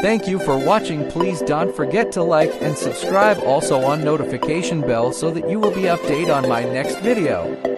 Thank you for watching. Please don't forget to like and subscribe also on notification bell so that you will be updated on my next video.